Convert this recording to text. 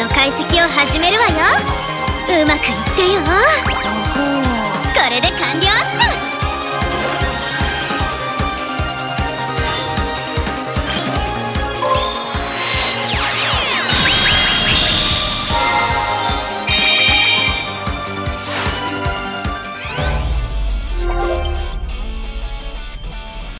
の解析を始めるわよ。うまくいってよ。